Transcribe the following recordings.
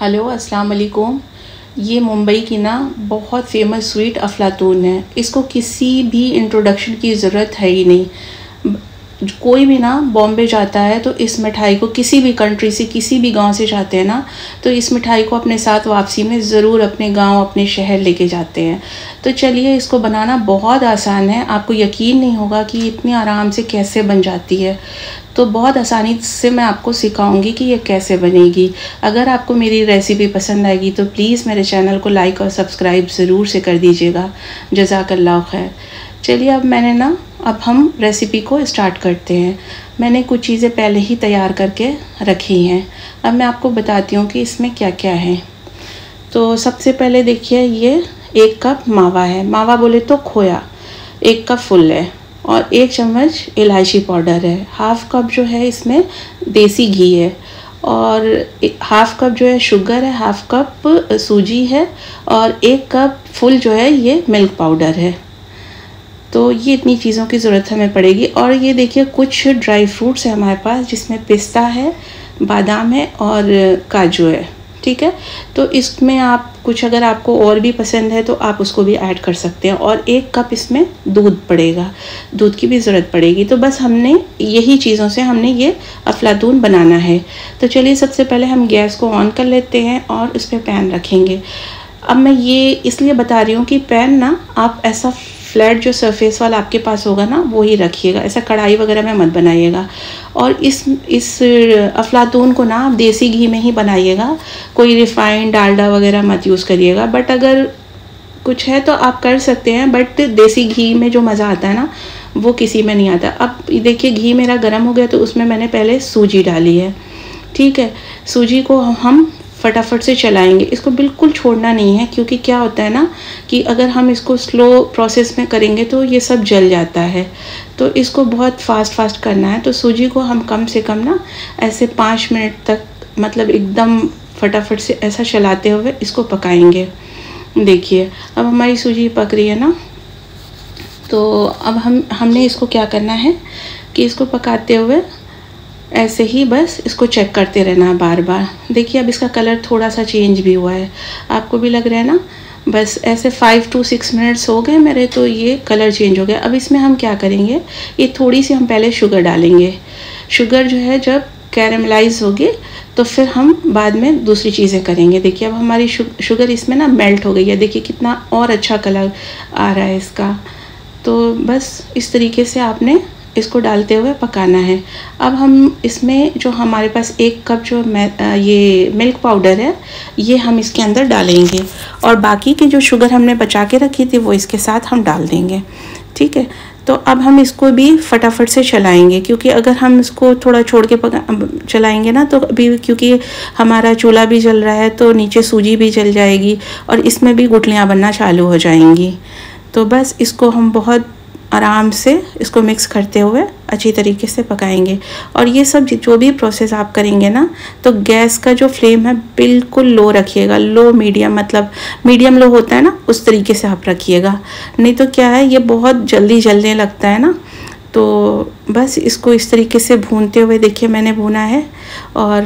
Hello, अस्सलाम वालेकुम। ये मुंबई की ना बहुत फ़ेमस स्वीट अफलातून है। इसको किसी भी इंट्रोडक्शन की ज़रूरत है ही नहीं। कोई भी ना बॉम्बे जाता है तो इस मिठाई को किसी भी कंट्री से, किसी भी गाँव से जाते हैं ना तो इस मिठाई को अपने साथ वापसी में ज़रूर अपने गाँव, अपने शहर लेके जाते हैं। तो चलिए, इसको बनाना बहुत आसान है। आपको यकीन नहीं होगा कि इतनी आराम से कैसे बन जाती है। तो बहुत आसानी से मैं आपको सिखाऊँगी कि ये कैसे बनेगी। अगर आपको मेरी रेसिपी पसंद आएगी तो प्लीज़ मेरे चैनल को लाइक और सब्सक्राइब ज़रूर से कर दीजिएगा। जजाकल्ला खैर। चलिए अब मैंने ना, अब हम रेसिपी को स्टार्ट करते हैं। मैंने कुछ चीज़ें पहले ही तैयार करके रखी हैं। अब मैं आपको बताती हूँ कि इसमें क्या क्या है। तो सबसे पहले देखिए, ये एक कप मावा है। मावा बोले तो खोया, एक कप फुल है और एक चम्मच इलायची पाउडर है। हाफ़ कप जो है इसमें देसी घी है और हाफ़ कप जो है शुगर है, हाफ़ कप सूजी है और एक कप फुल जो है ये मिल्क पाउडर है। तो ये इतनी चीज़ों की ज़रूरत हमें पड़ेगी। और ये देखिए, कुछ ड्राई फ्रूट्स हैं हमारे पास, जिसमें पिस्ता है, बादाम है और काजू है, ठीक है? तो इसमें आप, कुछ अगर आपको और भी पसंद है तो आप उसको भी ऐड कर सकते हैं। और एक कप इसमें दूध पड़ेगा। दूध की भी ज़रूरत पड़ेगी। तो बस हमने यही चीज़ों से हमने ये अफलातून बनाना है। तो चलिए, सबसे पहले हम गैस को ऑन कर लेते हैं और उस पर पैन रखेंगे। अब मैं ये इसलिए बता रही हूँ कि पैन ना, आप ऐसा फ्लैट जो सरफेस वाला आपके पास होगा ना, वो ही रखिएगा। ऐसा कढ़ाई वगैरह में मत बनाइएगा। और इस इस अफलातून को ना आप देसी घी में ही बनाइएगा। कोई रिफाइंड, डालडा वगैरह मत यूज़ करिएगा। बट अगर कुछ है तो आप कर सकते हैं, बट देसी घी में जो मज़ा आता है ना, वो किसी में नहीं आता। अब देखिए, घी मेरा गर्म हो गया तो उसमें मैंने पहले सूजी डाली है। ठीक है, सूजी को हम फटाफट से चलाएँगे। इसको बिल्कुल छोड़ना नहीं है, क्योंकि क्या होता है ना कि अगर हम इसको स्लो प्रोसेस में करेंगे तो ये सब जल जाता है। तो इसको बहुत फास्ट फास्ट करना है। तो सूजी को हम कम से कम ना ऐसे पाँच मिनट तक मतलब एकदम फटाफट से ऐसा चलाते हुए इसको पकाएँगे। देखिए, अब हमारी सूजी पक रही है ना। तो अब हम, हमने इसको क्या करना है कि इसको पकाते हुए ऐसे ही बस इसको चेक करते रहना है बार बार। देखिए, अब इसका कलर थोड़ा सा चेंज भी हुआ है। आपको भी लग रहा है ना? बस ऐसे फाइव टू सिक्स मिनट्स हो गए मेरे तो ये कलर चेंज हो गया। अब इसमें हम क्या करेंगे? ये थोड़ी सी हम पहले शुगर डालेंगे। शुगर जो है, जब कैरमलाइज होगी तो फिर हम बाद में दूसरी चीज़ें करेंगे। देखिए, अब हमारी शुगर इसमें ना मेल्ट हो गई है। देखिए, कितना और अच्छा कलर आ रहा है इसका। तो बस इस तरीके से आपने इसको डालते हुए पकाना है। अब हम इसमें जो हमारे पास एक कप जो ये मिल्क पाउडर है, ये हम इसके अंदर डालेंगे। और बाकी की जो शुगर हमने बचा के रखी थी, वो इसके साथ हम डाल देंगे। ठीक है? तो अब हम इसको भी फटाफट से चलाएँगे, क्योंकि अगर हम इसको थोड़ा छोड़ के चलाएँगे ना तो अभी क्योंकि हमारा चूल्हा भी जल रहा है तो नीचे सूजी भी जल जाएगी, और इसमें भी गुटलियाँ बनना चालू हो जाएँगी। तो बस इसको हम बहुत आराम से इसको मिक्स करते हुए अच्छी तरीके से पकाएँगे। और ये सब जो भी प्रोसेस आप करेंगे ना तो गैस का जो फ्लेम है, बिल्कुल लो रखिएगा। लो मीडियम मतलब मीडियम लो होता है ना, उस तरीके से आप रखिएगा। नहीं तो क्या है, ये बहुत जल्दी जलने लगता है ना तो बस इसको इस तरीके से भूनते हुए देखिए, मैंने भूना है। और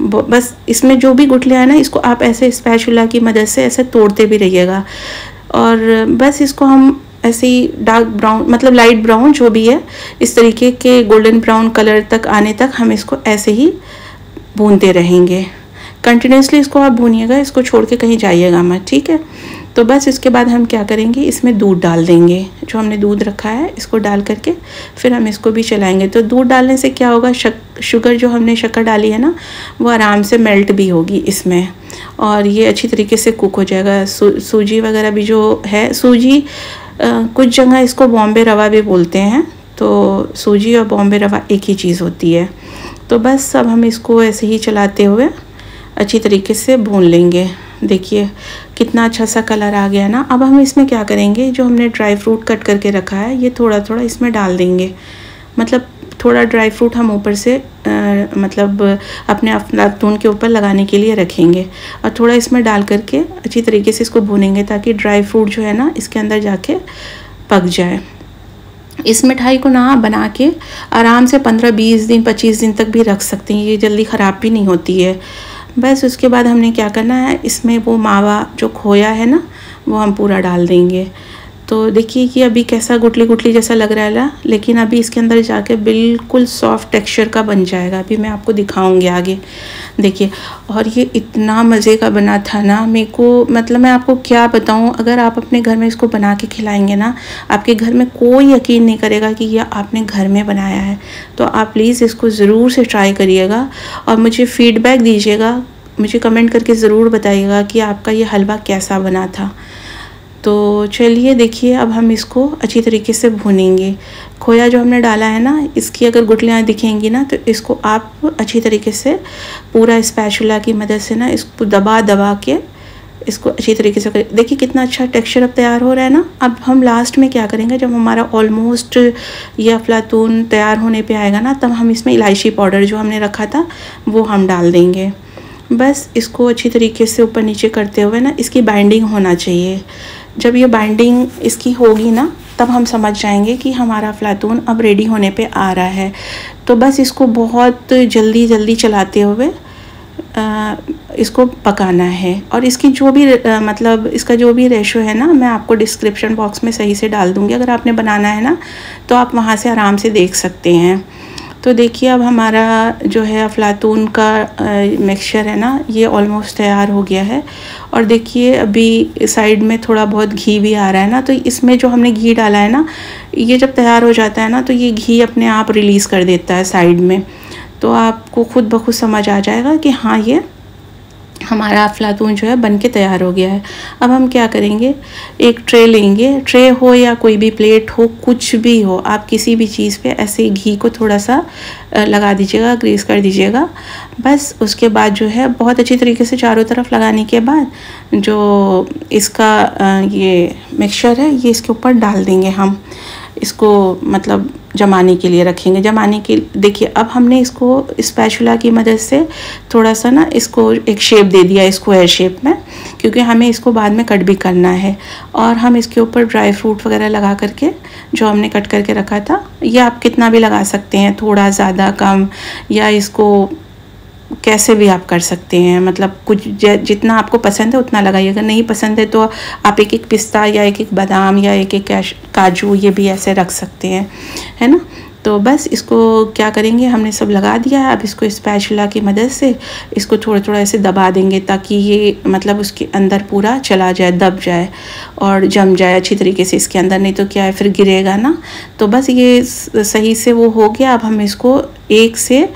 बस इसमें जो भी गुठलियाँ हैं ना, इसको आप ऐसे स्पैचुला की मदद से ऐसे तोड़ते भी रहिएगा। और बस इसको हम ऐसे ही डार्क ब्राउन मतलब लाइट ब्राउन जो भी है इस तरीके के गोल्डन ब्राउन कलर तक आने तक हम इसको ऐसे ही भूनते रहेंगे। कंटिन्यूसली इसको आप भूनिएगा इसको छोड़ के कहीं जाइएगा मत ठीक है? तो बस इसके बाद हम क्या करेंगे इसमें दूध डाल देंगे। जो हमने दूध रखा है इसको डाल करके फिर हम इसको भी चलाएँगे। तो दूध डालने से क्या होगा शक शुगर जो हमने शक्कर डाली है ना वो आराम से मेल्ट भी होगी इसमें। और ये अच्छी तरीके से कुक हो जाएगा। सू, सूजी वगैरह भी जो है सूजी कुछ जगह इसको बॉम्बे रवा भी बोलते हैं तो सूजी और बॉम्बे रवा एक ही चीज़ होती है। तो बस अब हम इसको ऐसे ही चलाते हुए अच्छी तरीके से भून लेंगे। देखिए, कितना अच्छा सा कलर आ गया ना। अब हम इसमें क्या करेंगे, जो हमने ड्राई फ्रूट कट करके रखा है, ये थोड़ा थोड़ा इसमें डाल देंगे। मतलब थोड़ा ड्राई फ्रूट हम ऊपर से आ, मतलब अपने अफलातून के ऊपर लगाने के लिए रखेंगे। और थोड़ा इसमें डाल करके अच्छी तरीके से इसको भूनेंगे ताकि ड्राई फ्रूट जो है ना इसके अंदर जाके पक जाए। इस मिठाई को ना बना के आराम से पंद्रह बीस दिन पच्चीस दिन तक भी रख सकते हैं। ये जल्दी ख़राब भी नहीं होती है। बस उसके बाद हमने क्या करना है इसमें वो मावा जो खोया है ना वो हम पूरा डाल देंगे। तो देखिए कि अभी कैसा गुटली गुटली जैसा लग रहा है लेकिन अभी इसके अंदर जाके बिल्कुल सॉफ्ट टेक्सचर का बन जाएगा। अभी मैं आपको दिखाऊँगी आगे। देखिए, और ये इतना मज़े का बना था ना, मेरे को मतलब मैं आपको क्या बताऊँ, अगर आप अपने घर में इसको बना के खिलाएँगे ना, आपके घर में कोई यकीन नहीं करेगा कि यह आपने घर में बनाया है। तो आप प्लीज़ इसको ज़रूर से ट्राई करिएगा और मुझे फ़ीडबैक दीजिएगा। मुझे कमेंट करके ज़रूर बताइएगा कि आपका ये हलवा कैसा बना था। तो चलिए देखिए, अब हम इसको अच्छी तरीके से भूनेंगे। खोया जो हमने डाला है ना, इसकी अगर गुटलियाँ दिखेंगी ना तो इसको आप अच्छी तरीके से पूरा स्पैचुला की मदद से ना, इसको दबा दबा के इसको अच्छी तरीके से करें। देखिए कितना अच्छा टेक्सचर अब तैयार हो रहा है ना। अब हम लास्ट में क्या करेंगे, जब हमारा ऑलमोस्ट ये अफलातून तैयार होने पे आएगा ना, तब हम इसमें इलायची पाउडर जो हमने रखा था, वो हम डाल देंगे। बस इसको अच्छी तरीके से ऊपर नीचे करते हुए ना, इसकी बाइंडिंग होना चाहिए। जब ये बाइंडिंग इसकी होगी ना, तब हम समझ जाएँगे कि हमारा फ्लातून अब रेडी होने पे आ रहा है। तो बस इसको बहुत जल्दी जल्दी चलाते हुए इसको पकाना है। और इसकी जो भी मतलब इसका जो भी रेशो है ना, मैं आपको डिस्क्रिप्शन बॉक्स में सही से डाल दूँगी। अगर आपने बनाना है ना तो आप वहाँ से आराम से देख सकते हैं। तो देखिए, अब हमारा जो है अफलातून का मिक्सचर है ना, ये ऑलमोस्ट तैयार हो गया है। और देखिए, अभी साइड में थोड़ा बहुत घी भी आ रहा है ना तो इसमें जो हमने घी डाला है ना, ये जब तैयार हो जाता है ना तो ये घी अपने आप रिलीज़ कर देता है साइड में। तो आपको खुद ब खुद समझ आ जाएगा कि हाँ ये हमारा अफलातून जो है बन के तैयार हो गया है। अब हम क्या करेंगे? एक ट्रे लेंगे। ट्रे हो या कोई भी प्लेट हो, कुछ भी हो, आप किसी भी चीज़ पे ऐसे घी को थोड़ा सा लगा दीजिएगा, ग्रीस कर दीजिएगा। बस उसके बाद जो है बहुत अच्छी तरीके से चारों तरफ़ लगाने के बाद जो इसका ये मिक्सचर है, ये इसके ऊपर डाल देंगे हम। इसको मतलब जमाने के लिए रखेंगे। जमाने के, देखिए, अब हमने इसको स्पैचुला की मदद से थोड़ा सा ना इसको एक शेप दे दिया स्क्वायर शेप में, क्योंकि हमें इसको बाद में कट भी करना है। और हम इसके ऊपर ड्राई फ्रूट वगैरह लगा करके जो हमने कट करके रखा था, ये आप कितना भी लगा सकते हैं, थोड़ा ज़्यादा कम या इसको कैसे भी आप कर सकते हैं? मतलब कुछ जितना आपको पसंद है उतना लगाइए। अगर नहीं पसंद है तो आप एक एक पिस्ता या एक एक बादाम या एक एक काजू ये भी ऐसे रख सकते हैं। है ना? तो बस इसको क्या करेंगे? हमने सब लगा दिया है। अब इसको स्पैचुला की मदद से इसको थोड़ा थोड़ा ऐसे दबा देंगे ताकि ये मतलब उसके अंदर पूरा चला जाए, दब जाए और जम जाए अच्छी तरीके से इसके अंदर। नहीं तो क्या है, फिर गिरेगा ना। तो बस ये सही से वो हो गया। अब हम इसको एक से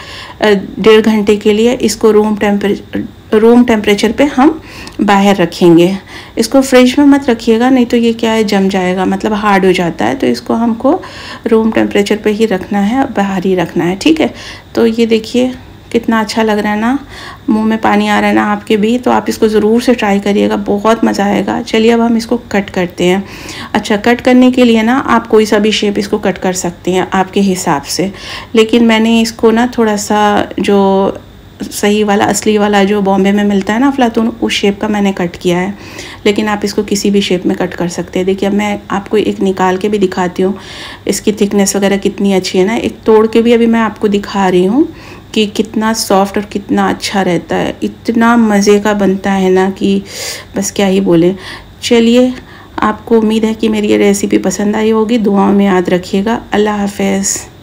डेढ़ घंटे के लिए इसको रूम टेम्परे रूम टेम्परेचर पे हम बाहर रखेंगे। इसको फ्रिज में मत रखिएगा, नहीं तो ये क्या है, जम जाएगा। मतलब हार्ड हो जाता है तो इसको हमको रूम टेम्परेचर पे ही रखना है बाहर ही रखना है, ठीक है? तो ये देखिए, कितना अच्छा लग रहा है ना? मुँह में पानी आ रहा है ना आपके भी तो आप इसको ज़रूर से ट्राई करिएगा, बहुत मज़ा आएगा। चलिए, अब हम इसको कट करते हैं। अच्छा कट करने के लिए ना, आप कोई सा भी शेप इसको कट कर सकते हैं, आपके हिसाब से। लेकिन मैंने इसको ना थोड़ा सा जो सही वाला, असली वाला जो बॉम्बे में मिलता है ना अफलातून उस शेप का मैंने कट किया है। लेकिन आप इसको किसी भी शेप में कट कर सकते हैं। देखिए, अब मैं आपको एक निकाल के भी दिखाती हूँ। इसकी थिकनेस वगैरह कितनी अच्छी है ना। एक तोड़ के भी अभी मैं आपको दिखा रही हूँ कि कितना सॉफ्ट और कितना अच्छा रहता है। इतना मज़े का बनता है ना कि बस क्या ही बोले। चलिए, आपको उम्मीद है कि मेरी ये रेसिपी पसंद आई होगी। दुआओं में याद रखिएगा। अल्लाह हाफिज़।